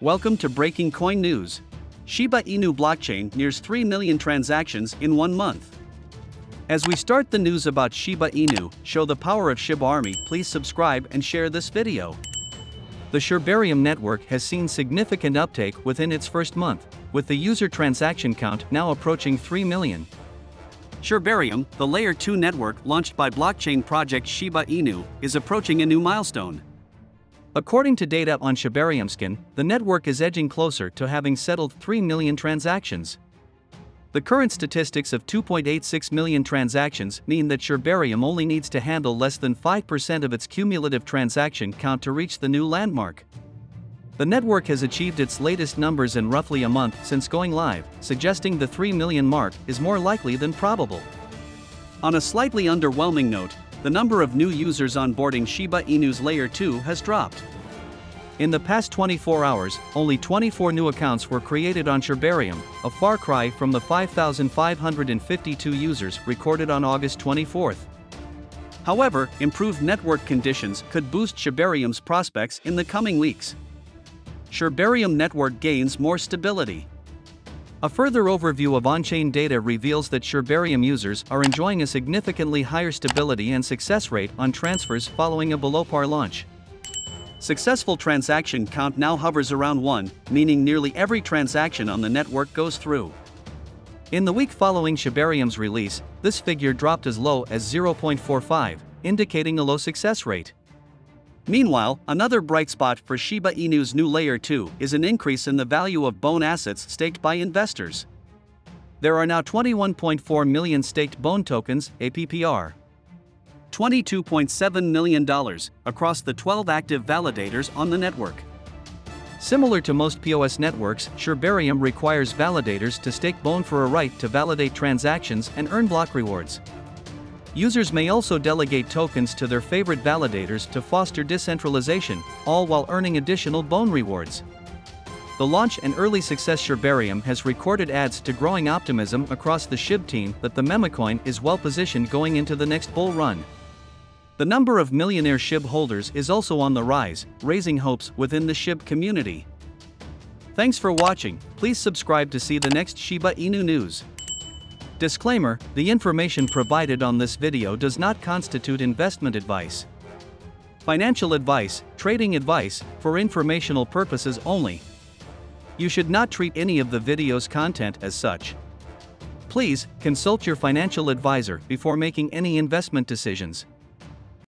Welcome to Breaking Coin News. Shiba Inu blockchain nears 3 million transactions in one month. As we start the news about Shiba Inu, show the power of Shiba Army, please subscribe and share this video. The Shibarium network has seen significant uptake within its first month, with the user transaction count now approaching 3 million. Shibarium, the Layer 2 network launched by blockchain project Shiba Inu, is approaching a new milestone. According to data on Shibariumscan, the network is edging closer to having settled 3 million transactions. The current statistics of 2.86 million transactions mean that Shibarium only needs to handle less than 5% of its cumulative transaction count to reach the new landmark. The network has achieved its latest numbers in roughly a month since going live, suggesting the 3 million mark is more likely than probable. On a slightly underwhelming note, the number of new users onboarding Shiba Inu's Layer 2 has dropped. In the past 24 hours, only 24 new accounts were created on Shibarium, a far cry from the 5,552 users recorded on August 24. However, improved network conditions could boost Shibarium's prospects in the coming weeks. Shibarium network gains more stability. A further overview of on-chain data reveals that Shibarium users are enjoying a significantly higher stability and success rate on transfers following a below-par launch. Successful transaction count now hovers around 1, meaning nearly every transaction on the network goes through. In the week following Shibarium's release, this figure dropped as low as 0.45, indicating a low success rate. Meanwhile, another bright spot for Shiba Inu's new Layer 2 is an increase in the value of BONE assets staked by investors. There are now 21.4 million staked BONE tokens, APPR. $22.7 million across the 12 active validators on the network. Similar to most POS networks, Shibarium requires validators to stake BONE for a right to validate transactions and earn block rewards. Users may also delegate tokens to their favorite validators to foster decentralization, all while earning additional BONE rewards. The launch and early success Shibarium has recorded adds to growing optimism across the SHIB team that the memecoin is well positioned going into the next bull run. The number of millionaire SHIB holders is also on the rise, raising hopes within the SHIB community. Thanks for watching, please subscribe to see the next Shiba Inu news. Disclaimer, the information provided on this video does not constitute investment advice. Financial advice, trading advice, for informational purposes only. You should not treat any of the video's content as such. Please, consult your financial advisor before making any investment decisions.